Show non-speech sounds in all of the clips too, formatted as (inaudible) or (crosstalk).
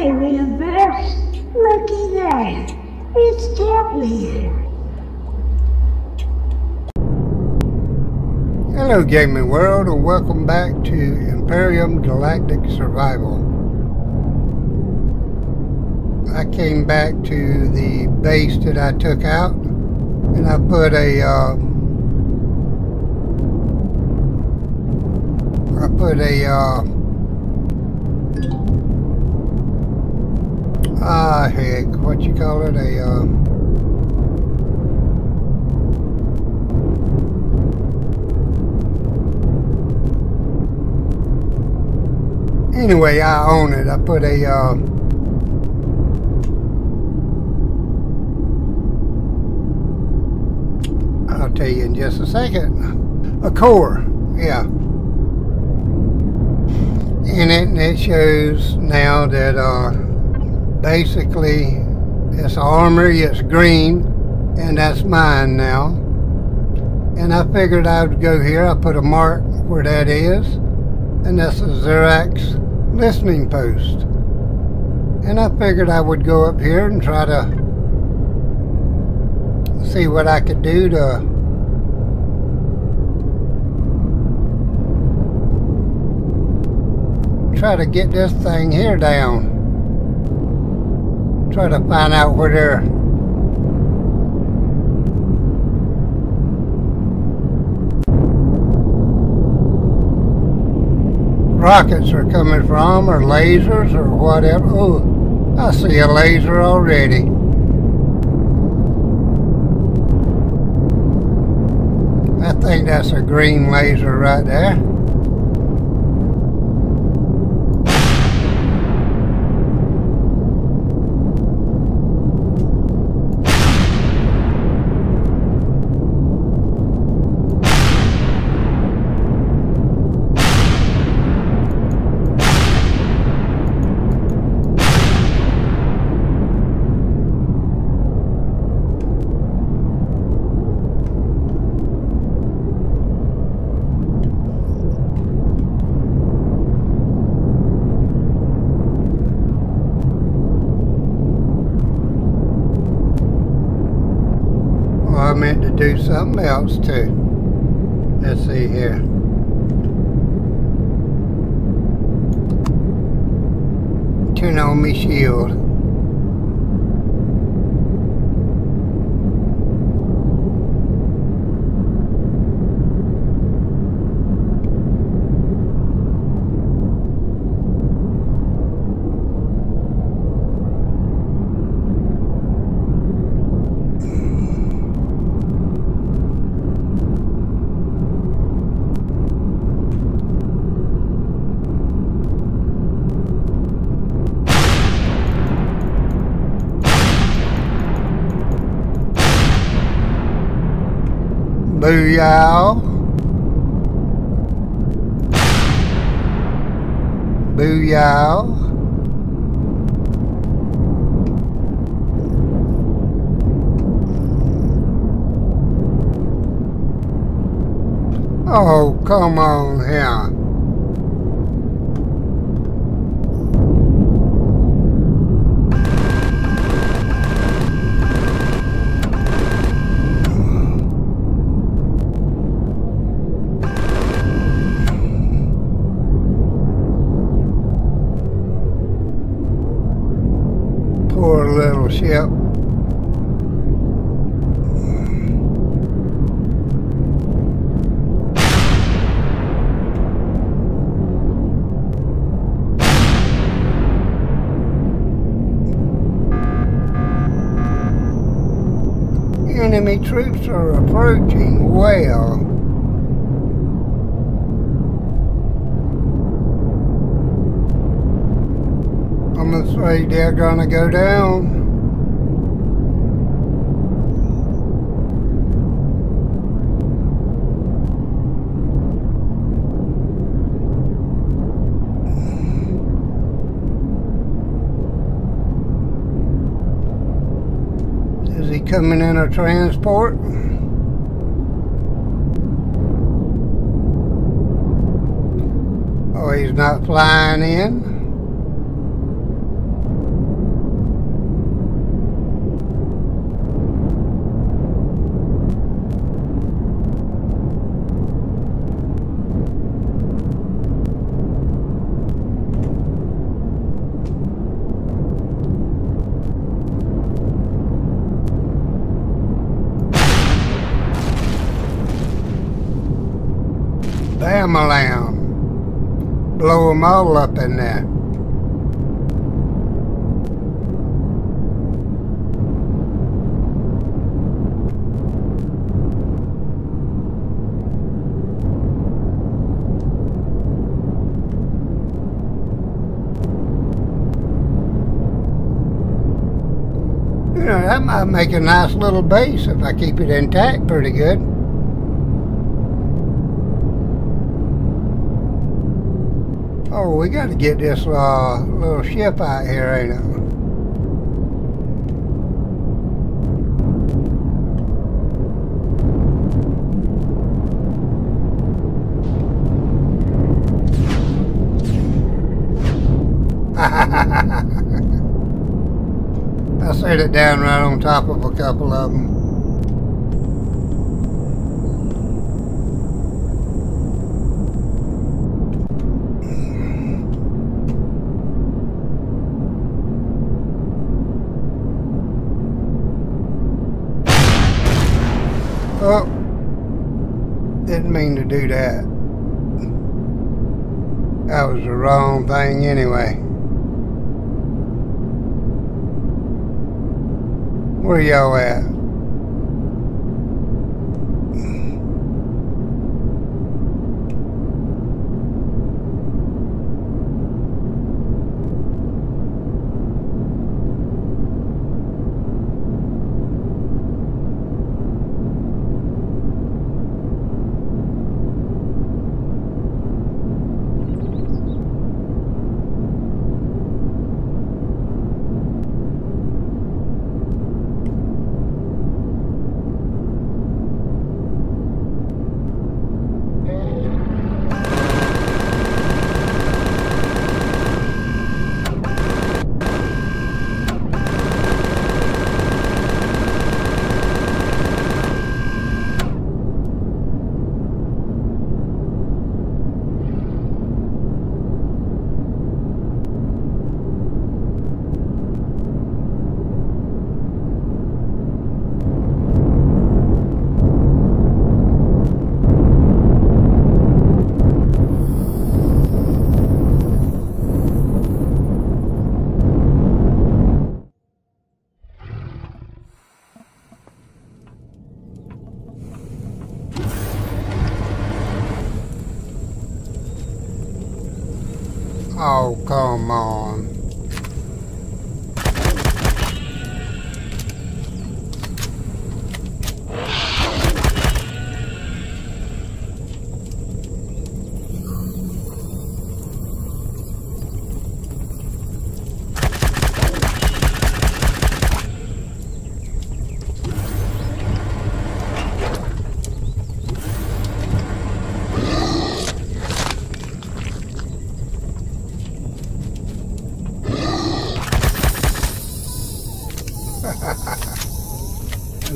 They reverse. Looky there. It's Deadly. Hello, gaming world, and welcome back to Empyrion Galactic Survival. I came back to the base that I took out, and I put a uh, I put a uh, ah heck, what you call it, a uh, anyway, I own it. I put a uh, I'll tell you in just a second. A core, yeah. In it, and it shows now that uh, basically it's armory, it's green, and that's mine now. And I figured I would go here. I put a mark where that is, and that's a Zirax listening post. And I figured I would go up here and try to see what I could do to try to get this thing here down. Try to find out where they're rockets are coming from or lasers or whatever. Oh, I see a laser already. I think that's a green laser right there. I meant to do something else too. Let's see here. Turn on my shield. Booyah. Booyah. Oh, come on here. Ship. Enemy troops are approaching well. I'm afraid they're gonna go down. Is he coming in a transport? Oh, he's not flying in? Ram-a-lam. Blow all up in there. You know, that might make a nice little base if I keep it intact pretty good. Oh, we got to get this uh, little ship out here, ain't it? (laughs) I set it down right on top of a couple of them. Oh, didn't mean to do that. That was the wrong thing anyway. Where y'all at?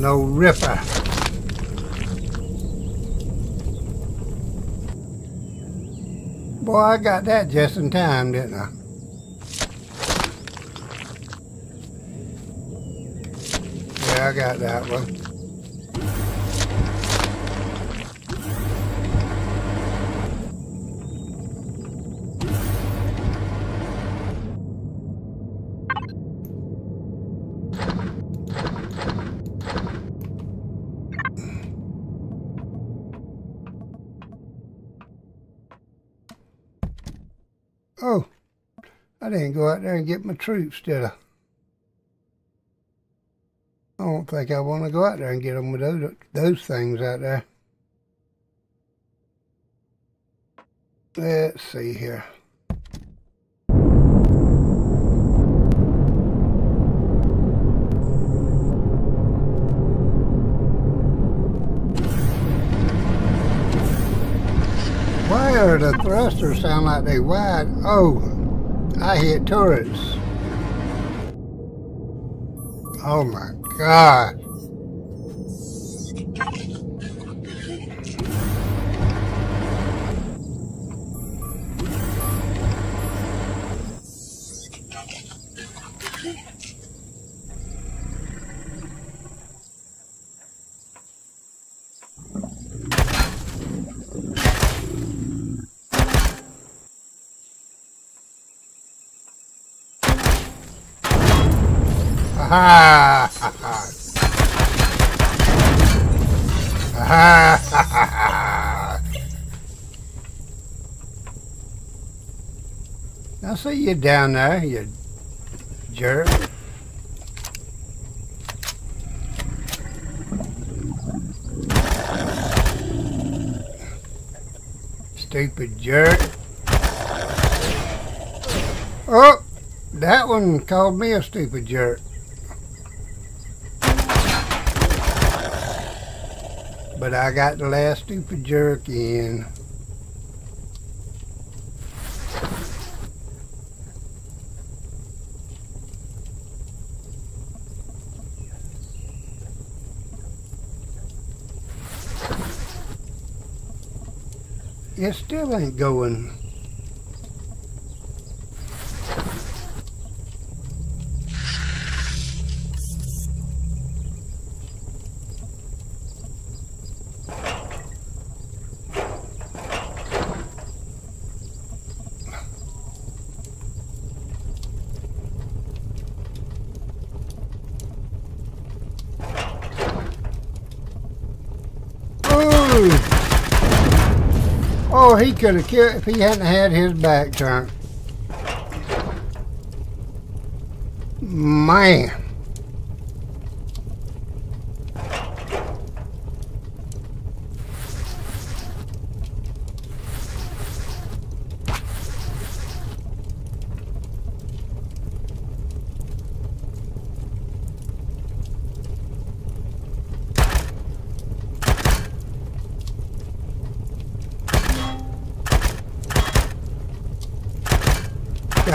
No ripper. Boy, I got that just in time, didn't I? Yeah, I got that one. Didn't go out there and get my troops, did I? I don't think I want to go out there and get them with those, those things out there. Let's see here. Why are the thrusters sound like they wide? Oh, I hit turrets. Oh my God. (laughs) I see you down there, you jerk. Stupid jerk. Oh, that one called me a stupid jerk. But I got the last stupid jerk in. It still ain't going. Ooh. Oh, he could have killed if he hadn't had his back turned. Man.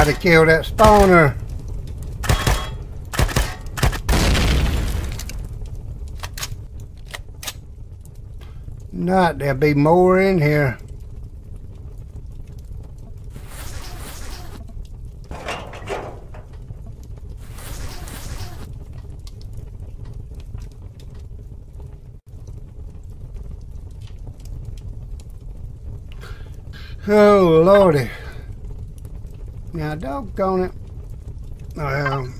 Gotta kill that spawner. Not, there'll be more in here. Oh, Lordy. Now, doggone it. Um,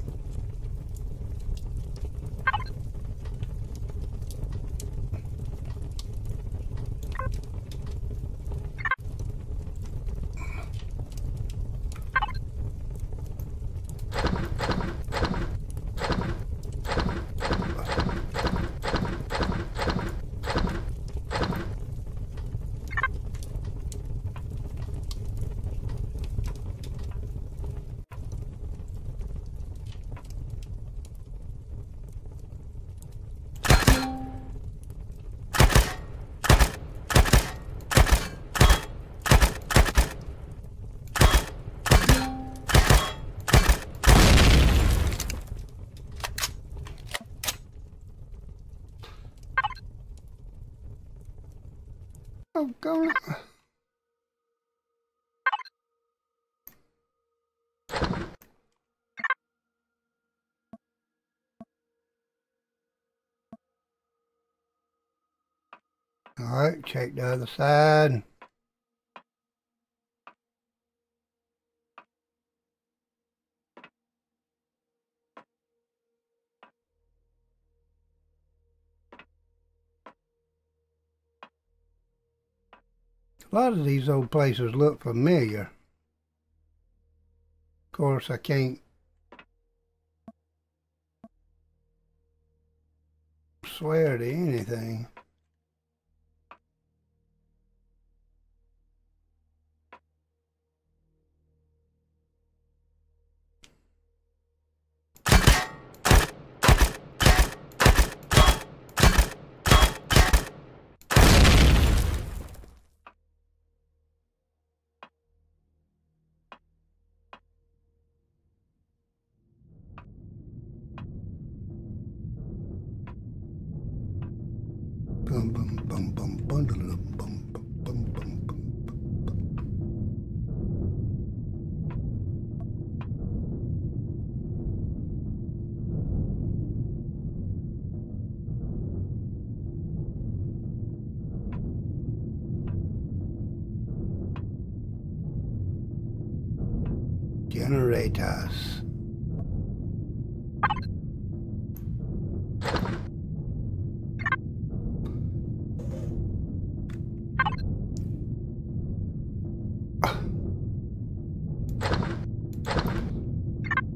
doggone it. All right, check the other side. A lot of these old places look familiar. Of course, I can't swear to anything. Generators.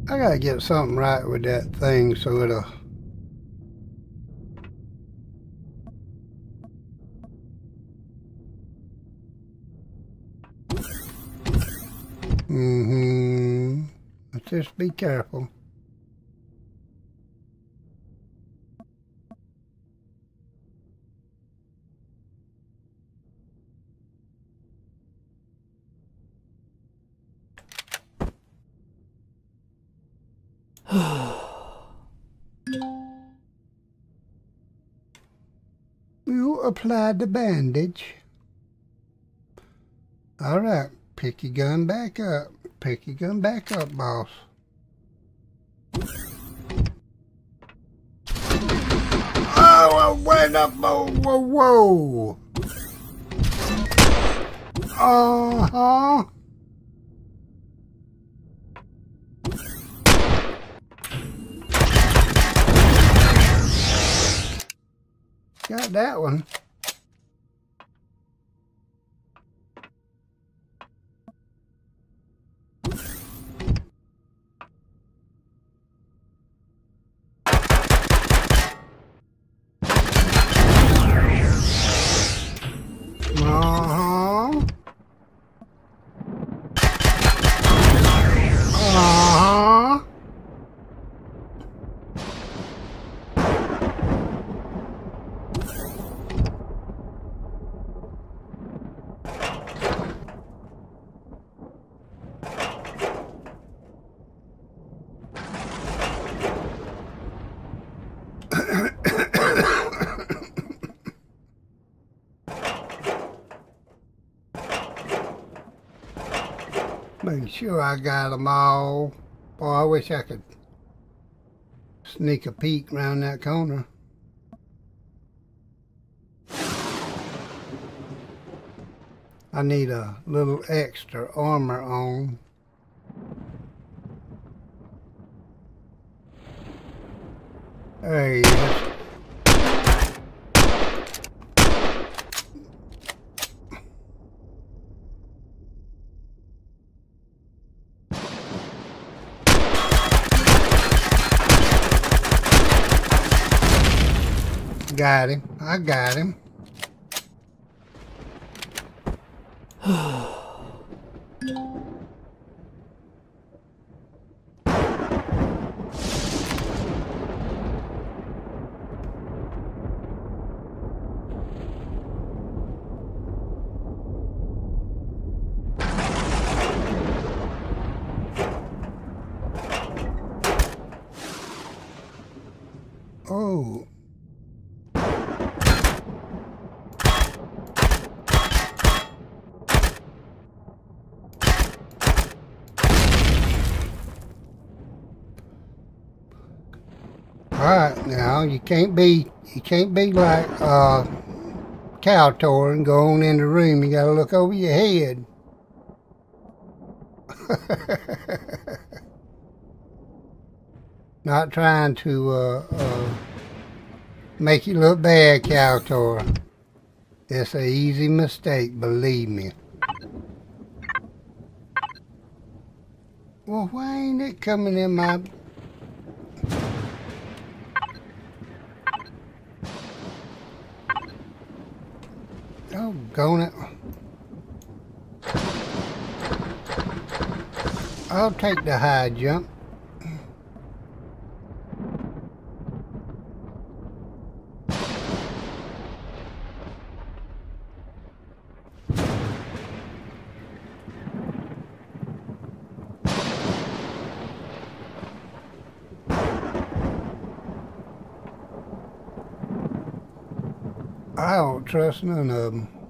I gotta get something right with that thing so it'll Mm-hmm. Just be careful. Applied the bandage. All right. Pick your gun back up. Pick your gun back up, boss. Oh, wait up, whoa, whoa, whoa. Uh-huh. Got that one. Sure I got them all. Boy, I wish I could sneak a peek around that corner. I need a little extra armor on. There he is. Got him. I got him. (sighs) (sighs) (sighs) Oh. Alright now, you can't be, you can't be like, uh, Cowtor and go on in the room. You gotta look over your head. (laughs) Not trying to, uh, uh, make you look bad, Cowtor. It's a easy mistake, believe me. Well, why ain't it coming in my Going it. I'll take the high jump. I don't trust none of them.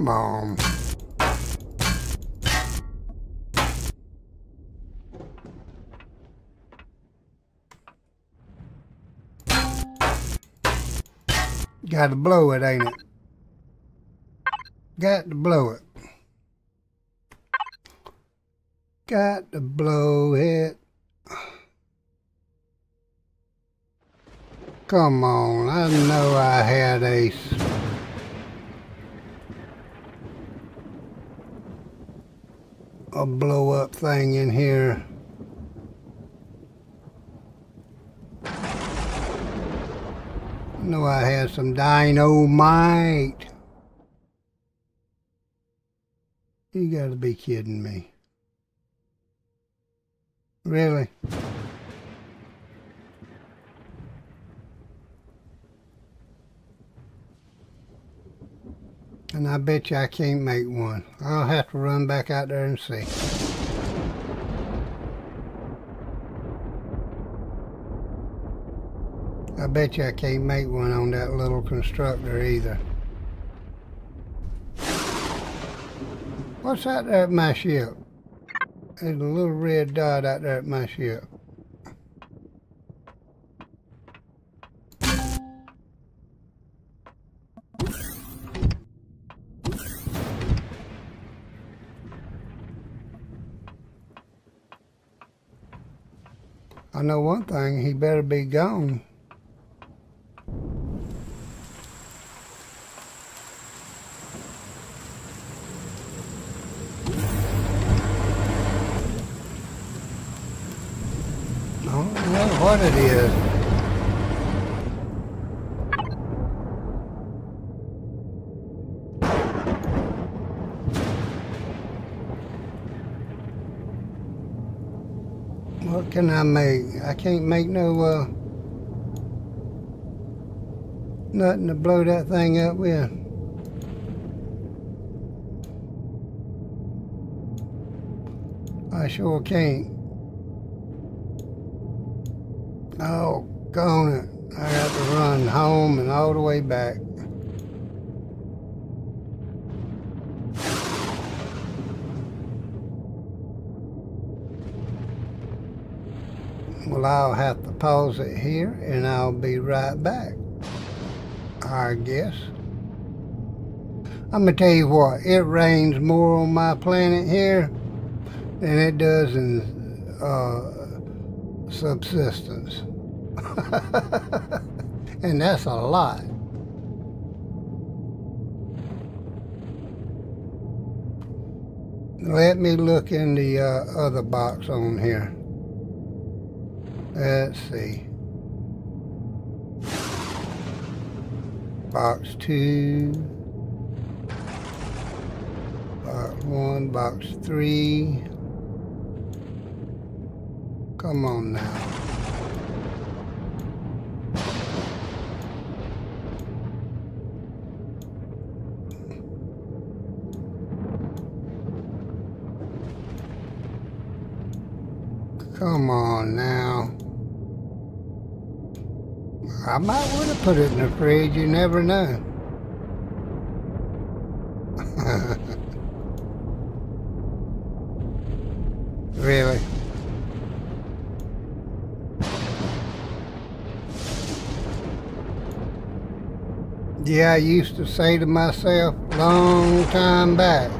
Come on. Got to blow it, ain't it? Got to blow it. Got to blow it. Come on, I know I had a a blow up thing in here. Know I had some dynamite. You gotta be kidding me. Really? And I bet you I can't make one. I'll have to run back out there and see. I bet you I can't make one on that little constructor either. What's out there at my ship? There's a little red dot out there at my ship. Know one thing, he better be gone. I don't know what it is. What can I make? I can't make no, uh, nothing to blow that thing up with. I sure can't. Oh, gone it. I got to run home and all the way back. Well, I'll have to pause it here and I'll be right back. I guess. I'm going to tell you what, it rains more on my planet here than it does in uh, subsistence. (laughs) and that's a lot. Let me look in the uh, other box on here. Let's see. Box two. Box one, box three. Come on now. Come on now. I might would have put it in the fridge, you never know. (laughs) really? Yeah, I used to say to myself long time back,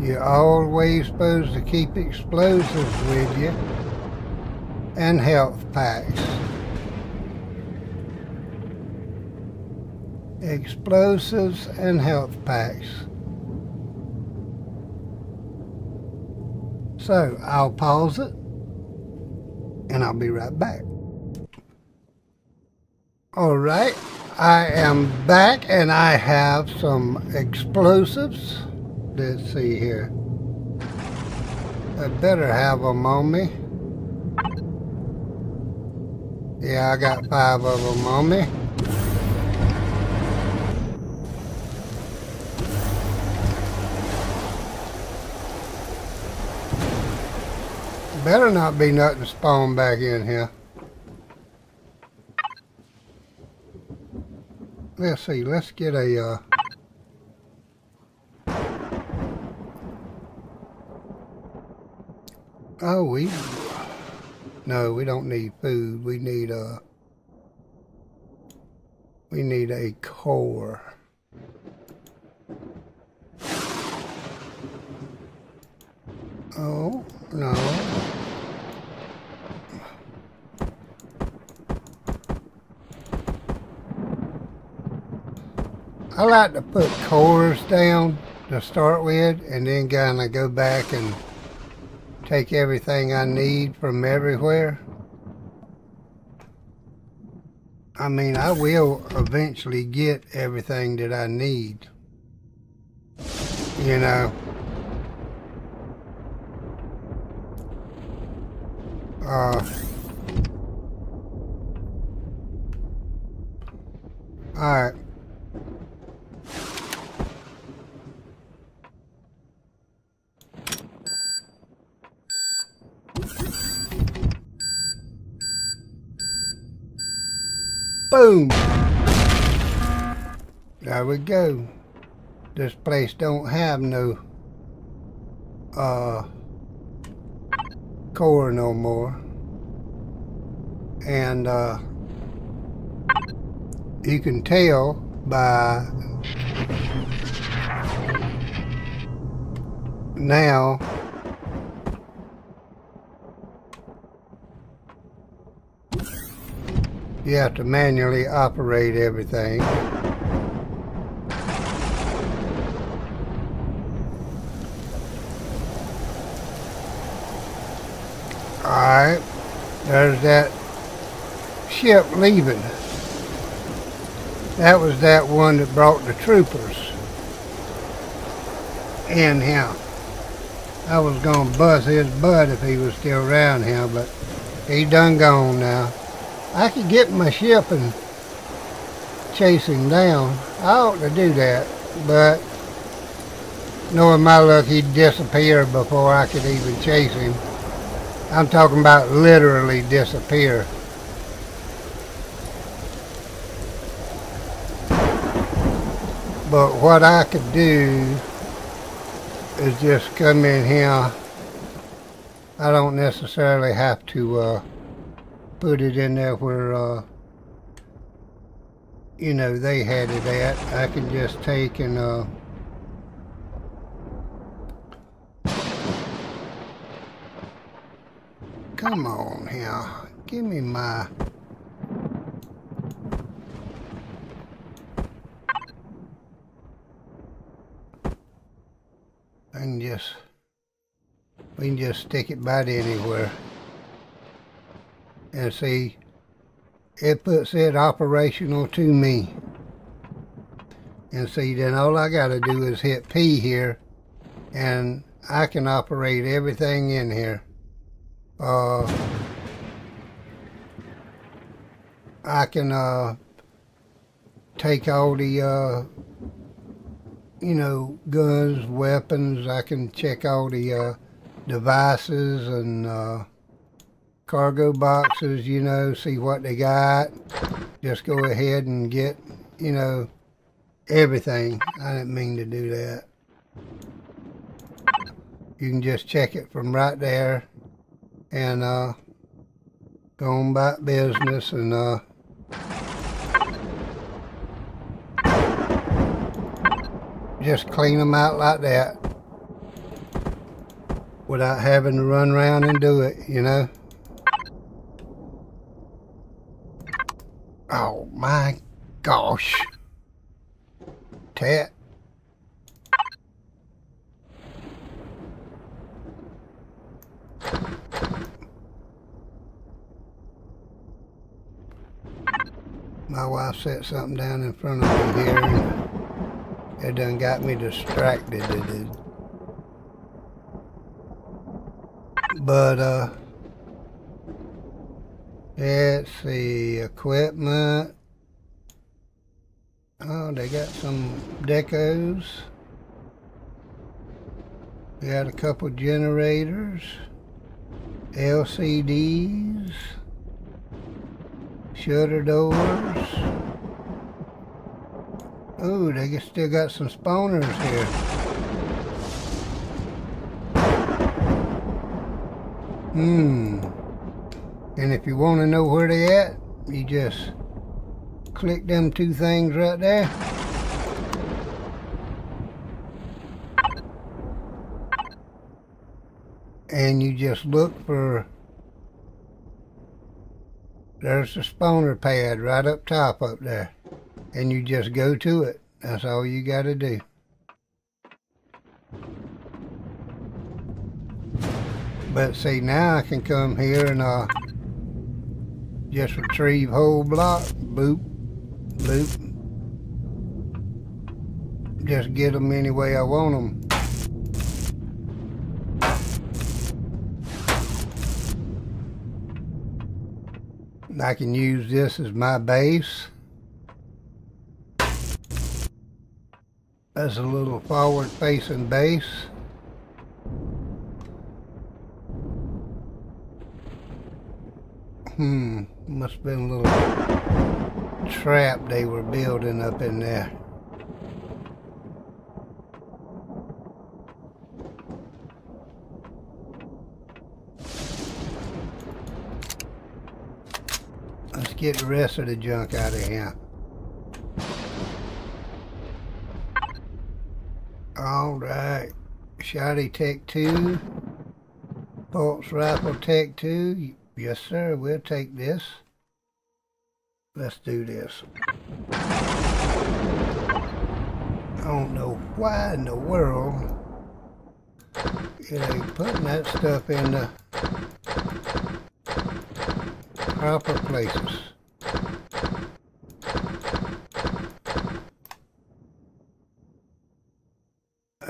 you're always supposed to keep explosives with you and health packs. Explosives and health packs. So I'll pause it and I'll be right back. All right, I am back and I have some explosives. Let's see here. I better have them on me. Yeah, I got five of them on me. Better not be nothing spawn back in here. Let's see, let's get a, uh, Oh, we, no, we don't need food. We need, a. We need a core. Oh, no. I like to put cores down to start with and then kind of go back and take everything I need from everywhere. I mean, I will eventually get everything that I need. You know. Uh, Alright. Boom! There we go. This place don't have no uh core no more. And uh you can tell by now you have to manually operate everything. Alright, there's that ship leaving. That was that one that brought the troopers in here. I was going to bust his butt if he was still around here, but he done gone now. I could get my ship and chase him down. I ought to do that, but knowing my luck, he'd disappear before I could even chase him. I'm talking about literally disappear. But what I could do is just come in here. I don't necessarily have to uh, put it in there where, uh, you know, they had it at. I can just take and, uh, come on here. Give me my can just, we can just stick it about anywhere. And see, it puts it operational to me. And see, then all I got to do is hit P here, and I can operate everything in here. Uh, I can uh, take all the uh, you know, guns, weapons. I can check all the uh, devices and uh, cargo boxes, you know, see what they got. Just go ahead and get, you know, everything. I didn't mean to do that. You can just check it from right there and uh, go on about business and uh, just clean them out like that without having to run around and do it, you know. Oh my gosh. Tat. My wife set something down in front of me here. And It done got me distracted, it did. But, uh, let's see, equipment. Oh, they got some decos. We got a couple generators, LCDs, shutter doors. Oh, they still got some spawners here. Hmm. And if you want to know where they at, you just click them two things right there. And you just look for there's the spawner pad right up top up there. And you just go to it. That's all you got to do. But see, now I can come here and uh, just retrieve whole block. Boop. Boop. Just get them any way I want them. I can use this as my base. That's a little forward facing base. Hmm, must have been a little trap they were building up in there. Get the rest of the junk out of here. Alright. Shotty Tech 2. Pulse Rifle Tech 2. Yes, sir, we'll take this. Let's do this. I don't know why in the world it ain't putting that stuff in the proper places.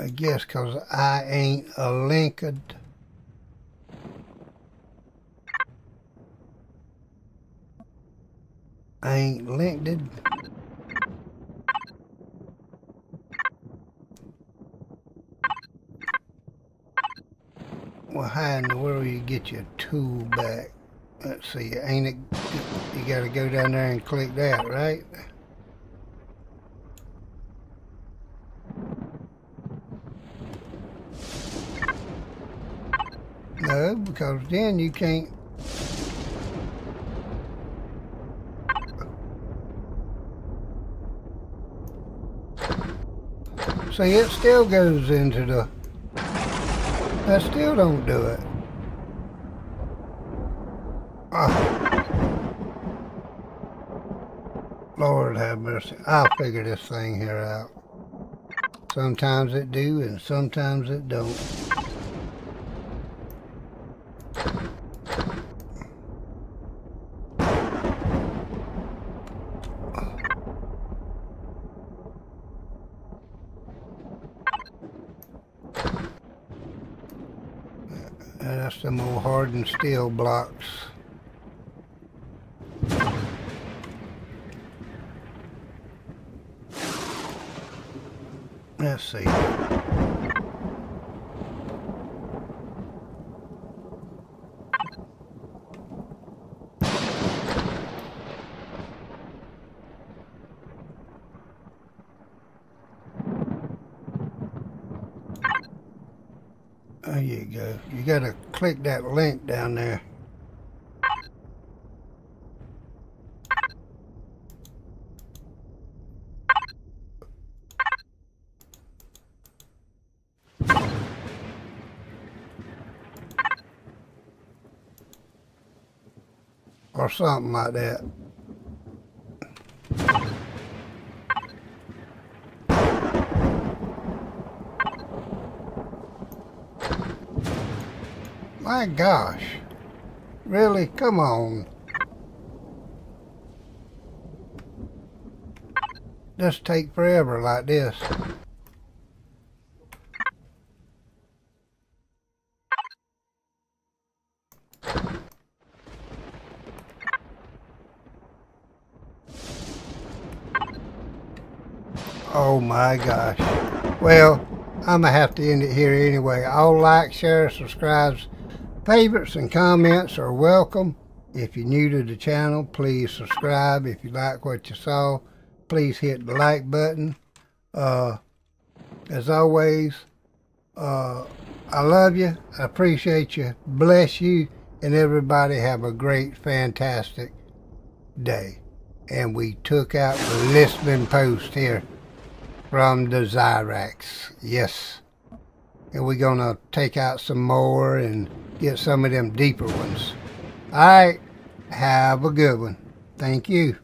I guess because I ain't a linked I ain't linked. Well, how in the world you get your tool back? Let's see, ain't it, you gotta go down there and click that, right? No, because then you can't See, it still goes into the... I still don't do it. Oh. Lord have mercy. I'll figure this thing here out. Sometimes it do and sometimes it don't. That's some old hardened steel blocks. Let's see. There you go. You got to click that link down there. Or something like that. My gosh. Really? Come on. Just take forever like this. Oh my gosh. Well, I'm going to have to end it here anyway. All like, share, subscribes, favorites, and comments are welcome. If you're new to the channel, please subscribe. If you like what you saw, please hit the like button. Uh, as always, uh, I love you. I appreciate you. Bless you. And everybody have a great, fantastic day. and we took out the listening post here from the Zirax. Yes. And we're going to take out some more and get some of them deeper ones. All right. Have a good one. Thank you.